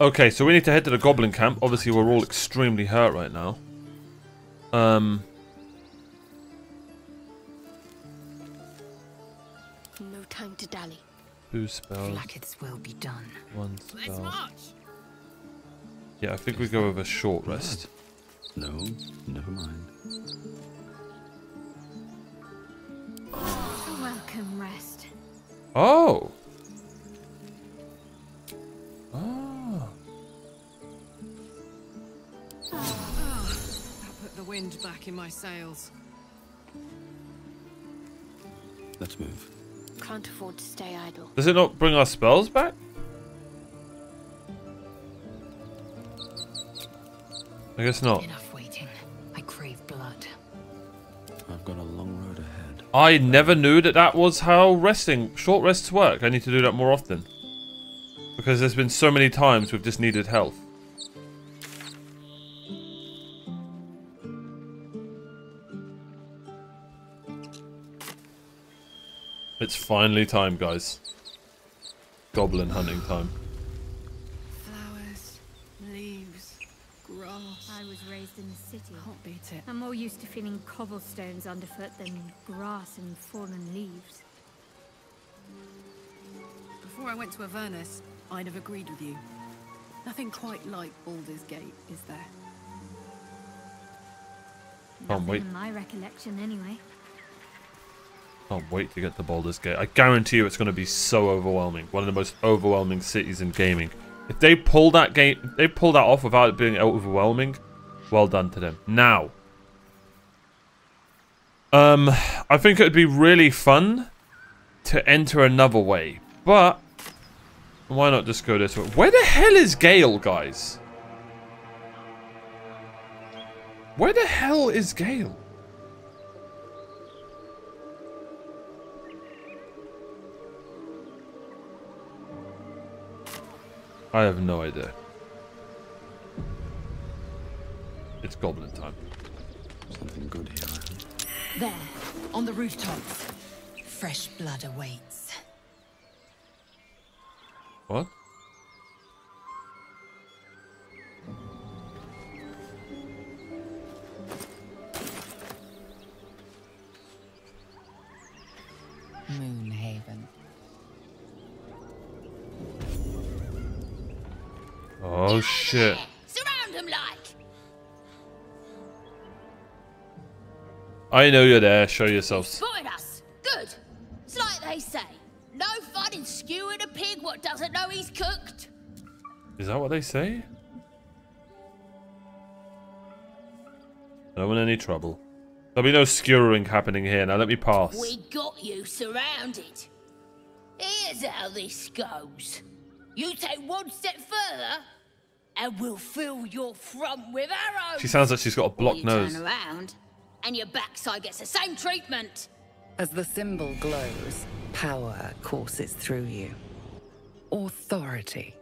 Okay, so we need to head to the goblin camp. Obviously, we're all extremely hurt right now. Um, No time to dally. two spells, Blackets will be done. one Let's spell. march. Yeah, I think we go with a short rest. No, never mind. Welcome rest. Oh. Oh. That put the wind back in my sails. Let's move. Can't afford to stay idle. Does it not bring our spells back? I guess not. Enough waiting. I crave blood. I've got a long road ahead. I never knew that that was how resting, short rests work. I need to do that more often. Because there's been so many times we've just needed health. It's finally time, guys. Goblin hunting time. Flowers, leaves, grass. I was raised in the city. Can't beat it. I'm more used to feeling cobblestones underfoot than grass and fallen leaves. Before I went to Avernus, I'd have agreed with you. Nothing quite like Baldur's Gate, is there? Can't Nothing wait. in my recollection, anyway. Can't wait to get to Baldur's Gate. I guarantee you it's going to be so overwhelming. One of the most overwhelming cities in gaming. If they pull that game, they pull that off without it being overwhelming, well done to them. Now, um, I think it would be really fun to enter another way, but why not just go this way? Where the hell is Gale, guys? Where the hell is Gale? I have no idea. It's goblin time. Something good here, There, on the rooftops. Fresh blood awaits. What? Moonhaven. Oh shit. Surround him like. I know you're there. Show yourselves. Spotted us. Good. It's like they say. No fun in skewing a pig what doesn't know he's cooked. Is that what they say? No one any trouble. There'll be no skewering happening here. Now let me pass. We got you surrounded. Here's how this goes. You take one step further, and we'll fill your front with arrows. She sounds like she's got a Or blocked you nose. turn around, and your backside gets the same treatment. As the symbol glows, power courses through you. Authority.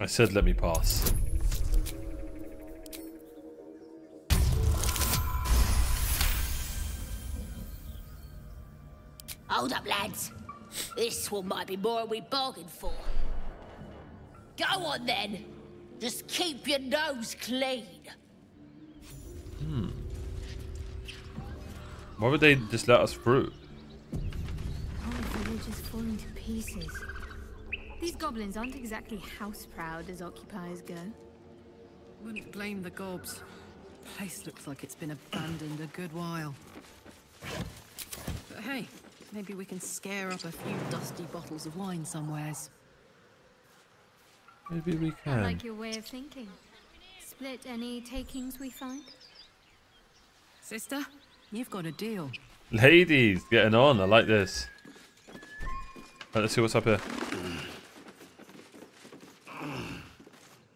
I said let me pass. Hold up, lads. This one might be more than we bargained for. Go on then. Just keep your nose clean. Hmm. Why would they just let us through? Whole village is falling to pieces. These goblins aren't exactly house proud as occupiers go. Wouldn't blame the gobs. Place looks like it's been abandoned a good while. But hey, maybe we can scare up a few dusty bottles of wine somewheres. Maybe we can. I like your way of thinking. Split any takings we find? Sister, you've got a deal. Ladies, getting on. I like this. Right, let's see what's up here.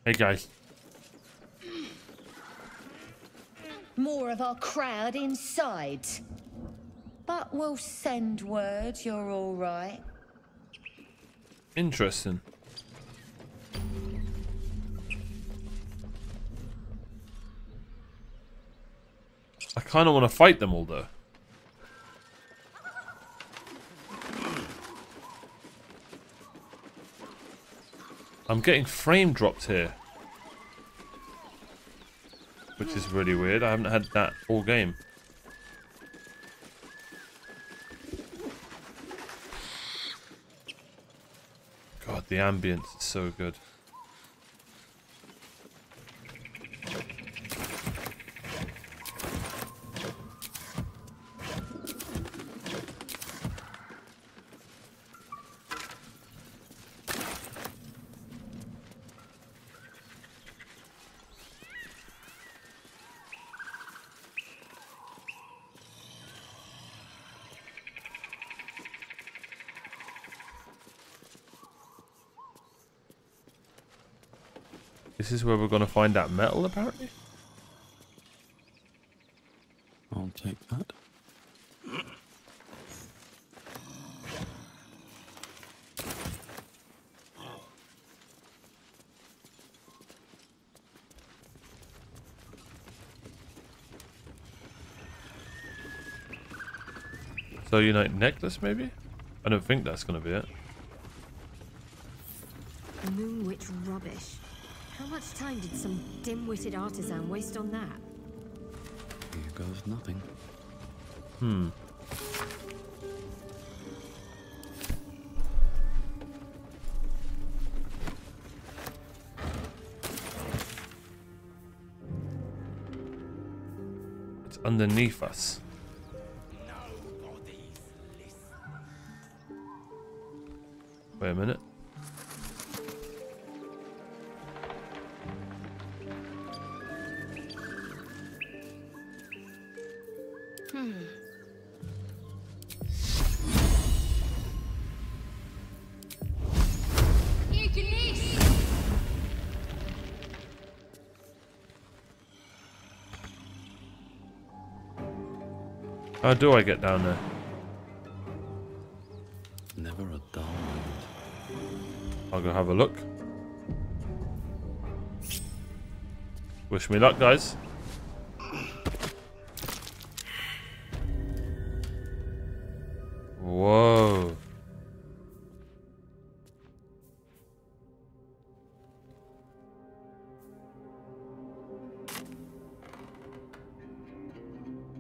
Hey guys. More of our crowd inside. But we'll send word you're all right. Interesting. I kind of want to fight them all though. I'm getting frame dropped here. Which is really weird. I haven't had that all game. The ambience is so good. This is where we're going to find that metal, apparently. I'll take that. So, unite necklace, maybe? I don't think that's going to be it. Moon witch rubbish. How much time did some dim-witted artisan waste on that? Here goes nothing. Hmm. It's underneath us. Wait a minute. How do I get down there? Never a dull. I'll go have a look. Wish me luck, guys. Whoa.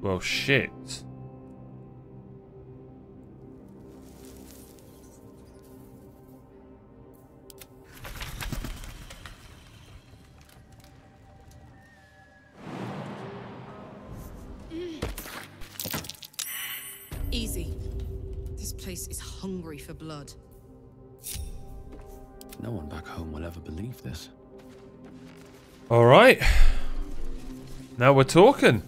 Well, shit. This. All right. Now we're talking.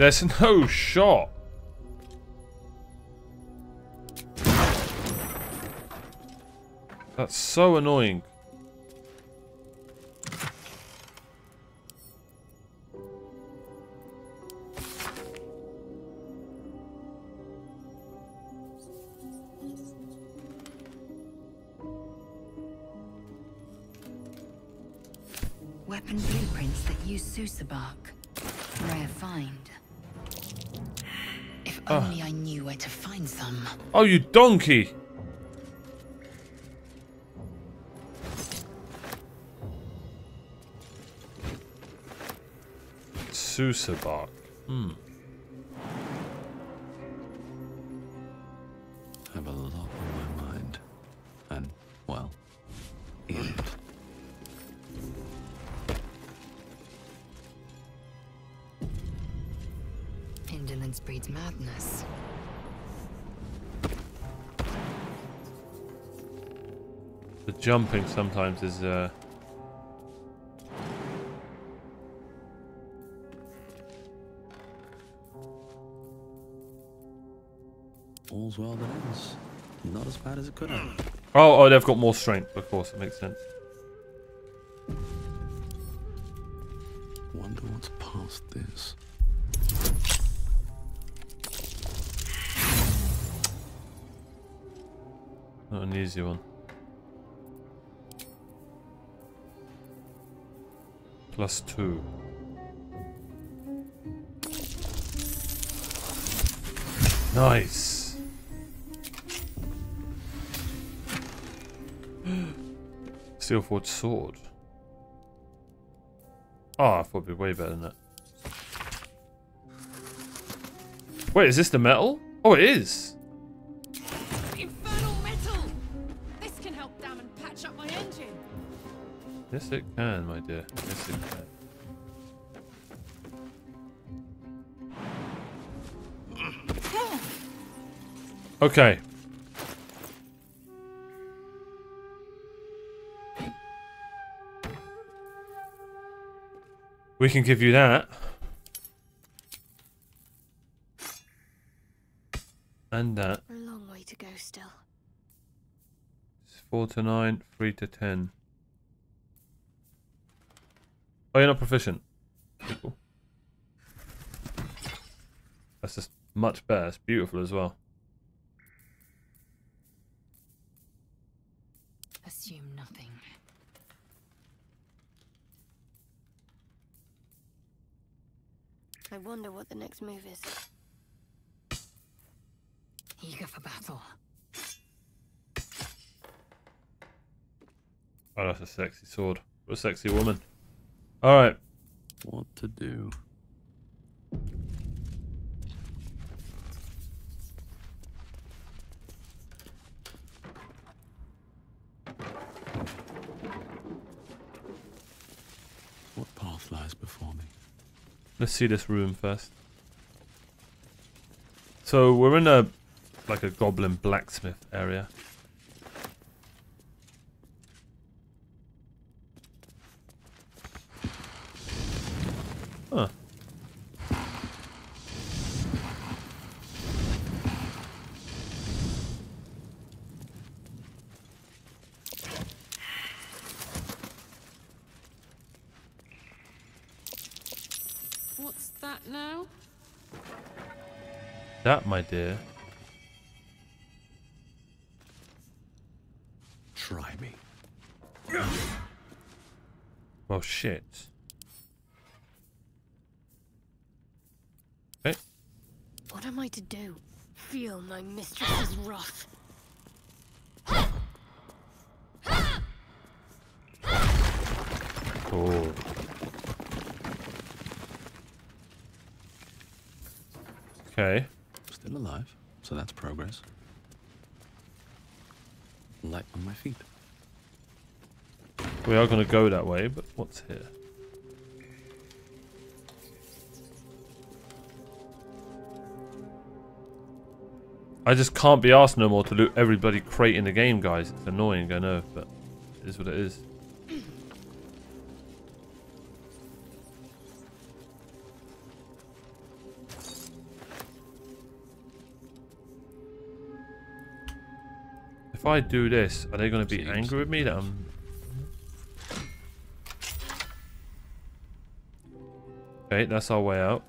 There's no shot. That's so annoying. Weapon blueprints that use Sussur Oh, you donkey! Sussur bark. Hmm. have a lot on my mind. And, well, in it. Indolence breeds madness. The jumping sometimes is uh all's well that ends. Not as bad as it could have. Oh, oh, they've got more strength. Of course, it makes sense. Wonder what's past this. Not an easy one. Plus two. Nice. Steel forged sword. Oh, I thought it'd be way better than that. Wait, is this the metal? Oh, it is. Yes, it can, my dear. Yes, it can. Okay. We can give you that. And that. A long way to go still. It's 4 to 9, 3 to 10. Oh, you're not proficient. Cool. That's just much better. It's beautiful as well. Assume nothing. I wonder what the next move is. Eager for battle. Oh, that's a sexy sword. What a sexy woman. Alright. What to do? What path lies before me? Let's see this room first. So we're in a like a goblin blacksmith area. Huh. What's that now? That, my dear. Try me. Well, shit. Feel my mistress's wrath. Oh. Okay. Still alive, so that's progress. Light on my feet. We are going to go that way, but what's here? I just can't be asked no more to loot everybody crate in the game, guys. It's annoying, I know, but it is what it is. If I do this, are they going to be Seems angry with me that I'm... Okay, that's our way out.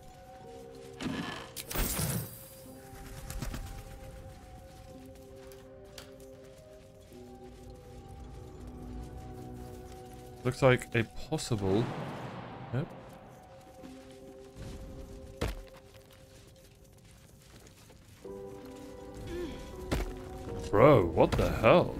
Looks like a possible... Bro, what the hell?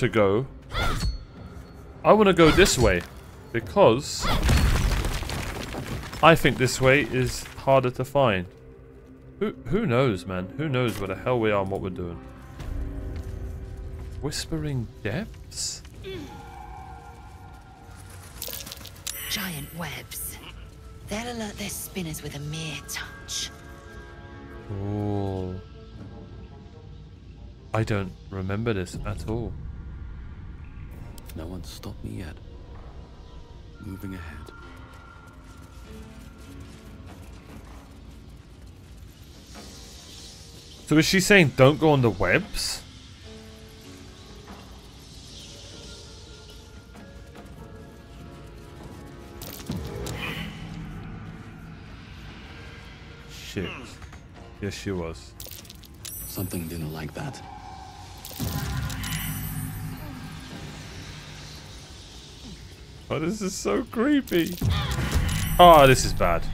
To go. I want to go this way because I think this way is harder to find. Who who knows, man? Who knows where the hell we are and what we're doing? Whispering depths? Giant webs. They'll alert their spinners with a mere touch. Oh. I don't remember this at all. No one's stopped me yet. Moving ahead. So is she saying don't go on the webs? Shit. Yes, she was. Something didn't like that. Oh, this is so creepy. Oh, this is bad.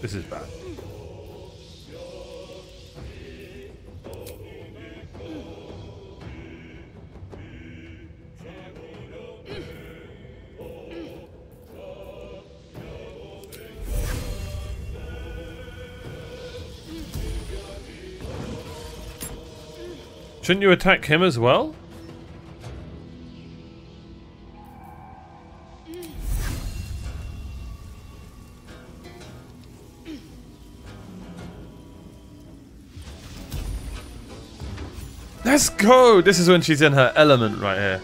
This is bad. Shouldn't you attack him as well? Let's go! This is when she's in her element right here.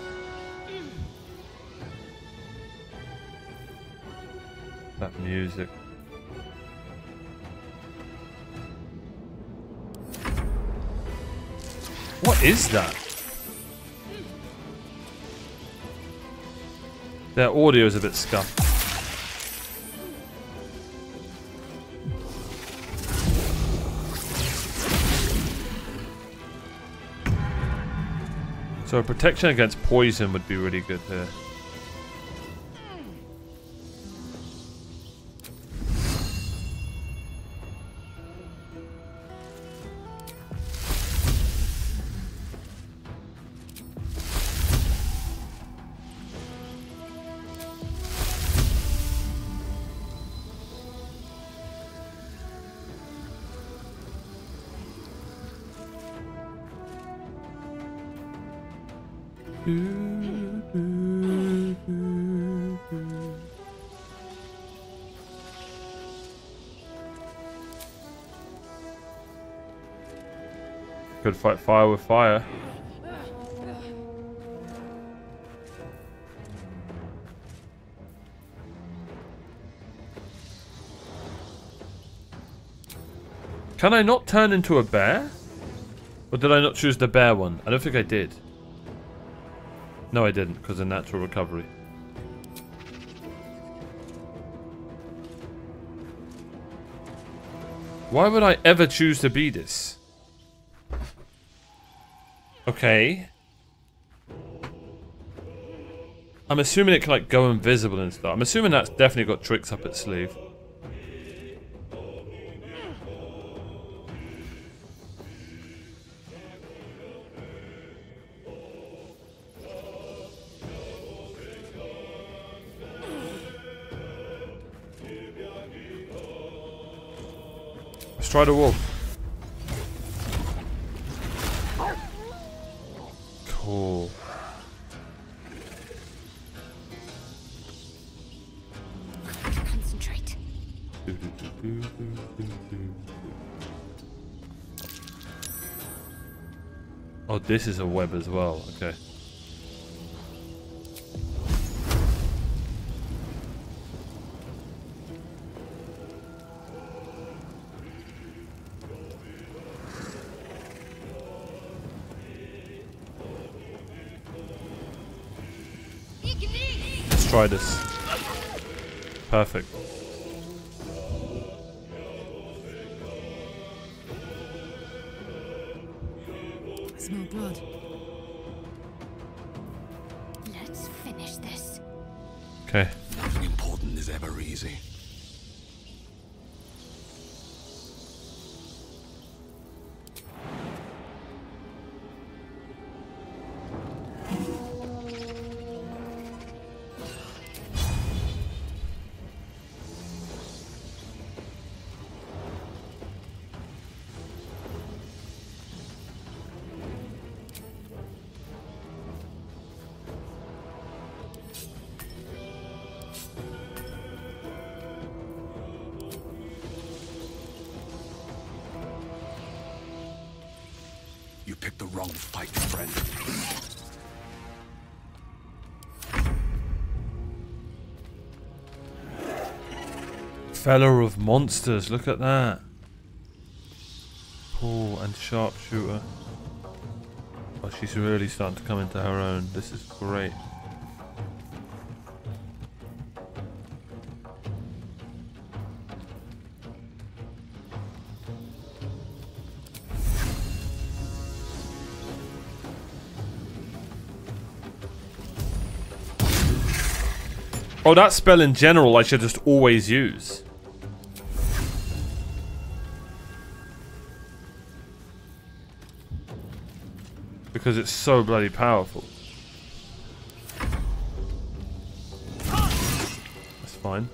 Is that? Their audio is a bit scuffed. So protection against poison would be really good here. Fight fire with fire. Can I not turn into a bear? Or did I not choose the bear one? I don't think I did. No, I didn't, because of natural recovery. Why would I ever choose to be this? Okay. I'm assuming it can like go invisible and stuff. I'm assuming that's definitely got tricks up its sleeve. Let's try the wolf. Oh, this is a web as well. Okay. Let's try this. Perfect. The wrong fight, friend. Feller of monsters, look at that. Pull and sharpshooter. Oh, she's really starting to come into her own. This is great. Oh, that spell in general I should just always use. Because it's so bloody powerful. That's fine.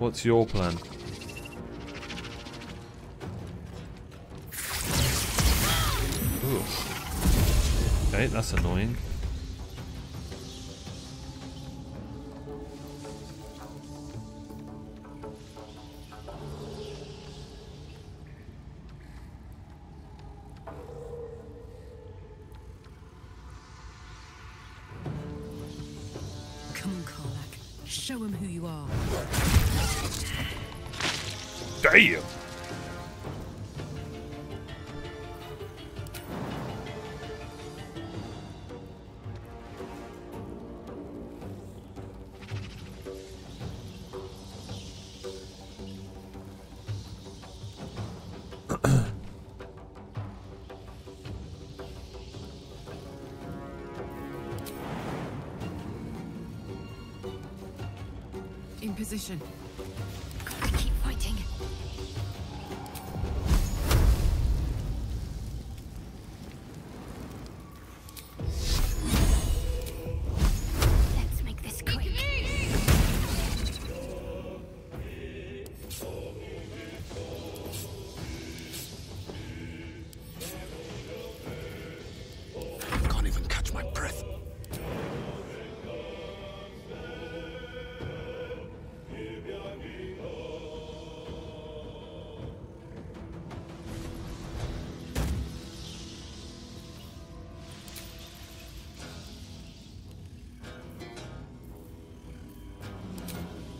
What's your plan? Ooh. Okay, that's annoying. In position.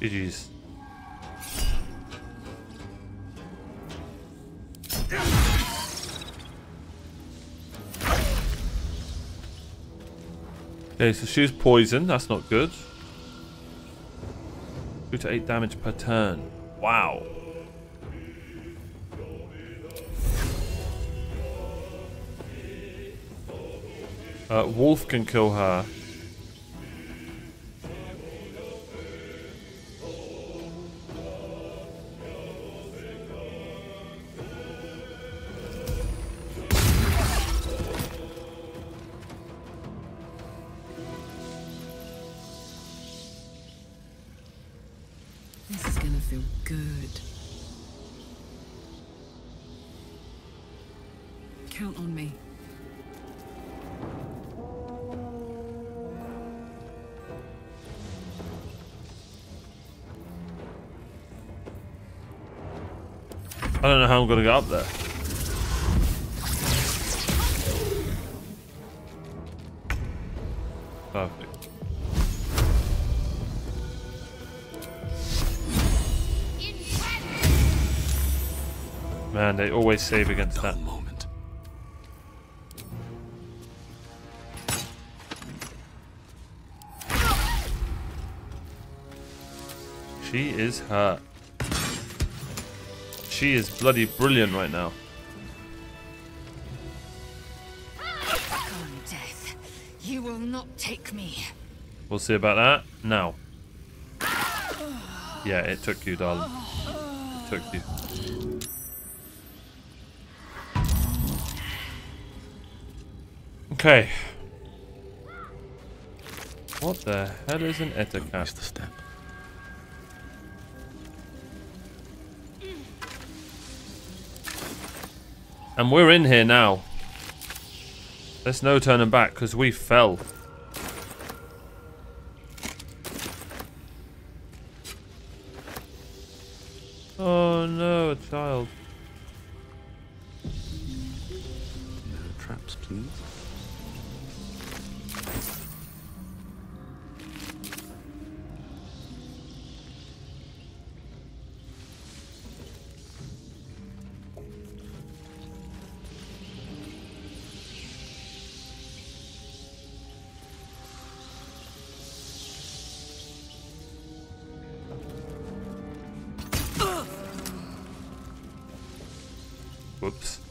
GG's. Okay, so she's poison. That's not good. 2 to 8 damage per turn. Wow. Uh, Wolf can kill her. Count on me. I don't know how I'm going to get up there. Perfect. Man, they always save against that. She is hurt. She is bloody brilliant right now. Come, death. You will not take me. We'll see about that now. Yeah, it took you, darling. It took you. Okay. What the hell is an Don't miss Ettercap? And we're in here now. There's no turning back because we fell. Whoops.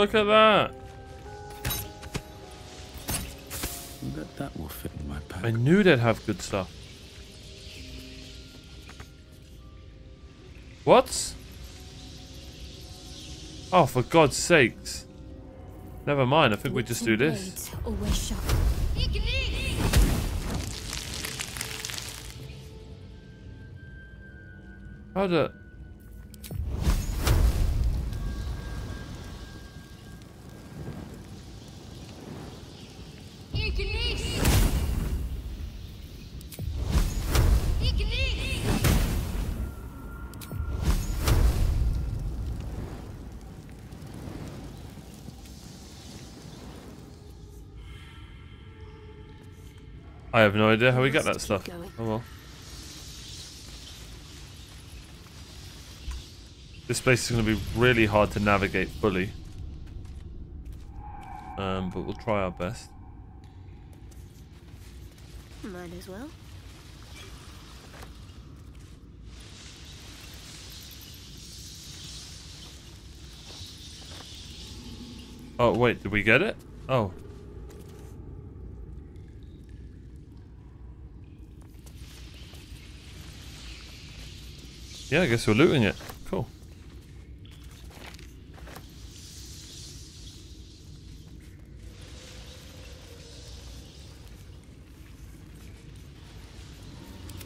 Look at that. Bet that will fit in my pack. I knew they'd have good stuff. What? Oh, for God's sakes. Never mind, I think we just do this. Always sharp. How the... I have no idea how we get that stuff. Oh well. This place is going to be really hard to navigate fully. Um, but we'll try our best. Might as well. Oh, wait, did we get it? Oh. Yeah, I guess we're looting it. Cool.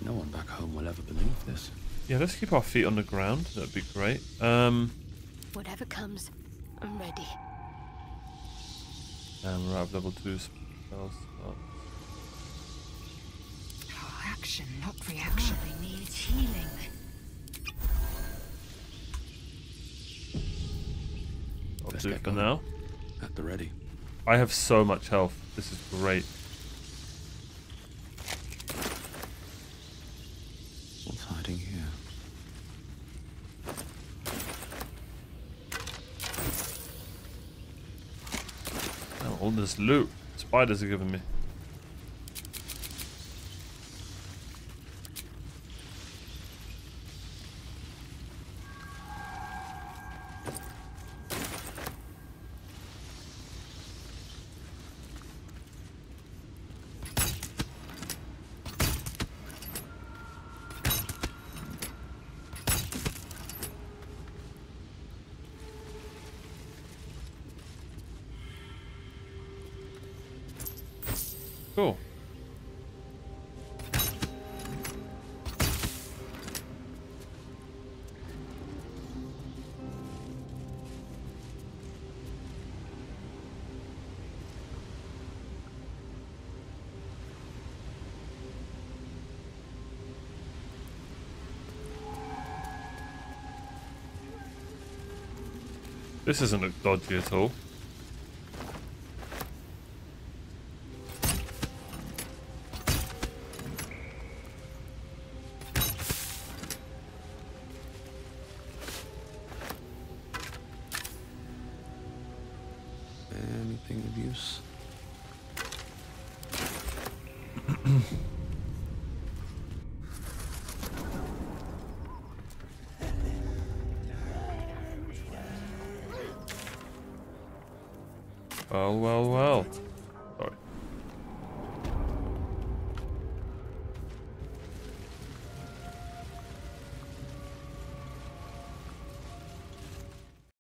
No one back home will ever believe this. Yeah, let's keep our feet on the ground. That'd be great. Um, Whatever comes, I'm ready. and we're at level two spells. Oh. Oh, action, not reaction. I need healing. I'll Let's do get it for now. At the ready. I have so much health. This is great. What's hiding here? Oh, all this loot. Spiders are giving me. This isn't dodgy at all.